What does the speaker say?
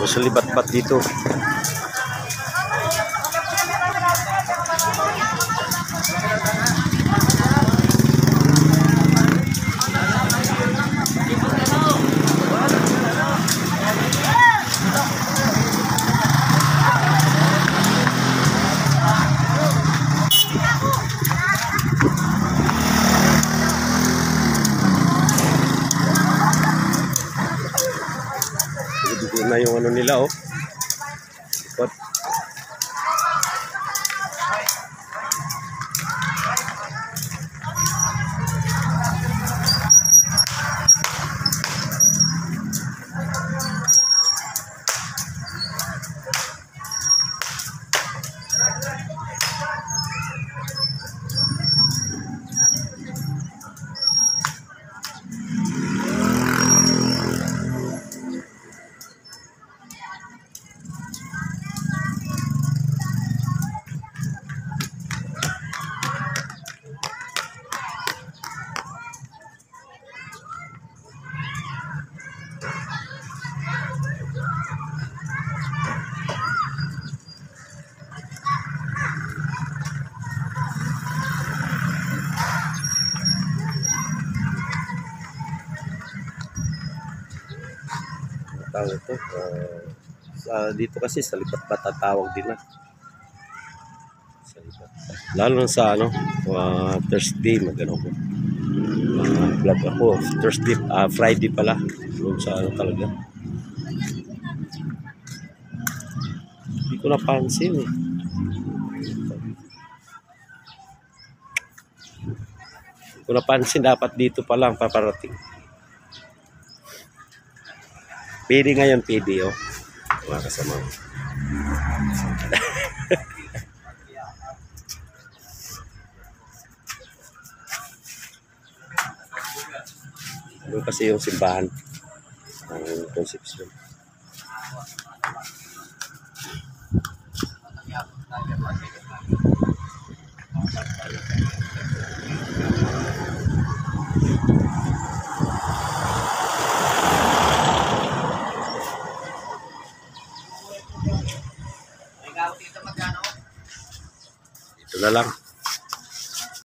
Masalibat-bat dito. Gitu. Dugo na yung ano nila oh. Ikot. Tawag ito. ah, sa- dito kasi sa lipat tawag din na. Sa lipat. Lalo sa ano, uh, Thursday magano ko. Uh, vlog ako. Thursday, ah, Friday pala. Doon sa ano talaga. Hindi ko napansin eh. Hindi ko napansin dapat dito pa lang paparating. PD ngayon, PD, oh. Mga kasama. Doon kasi yung simbahan ng Concepcion. Ito na lang.